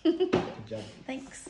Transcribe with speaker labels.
Speaker 1: Good job.
Speaker 2: Thanks.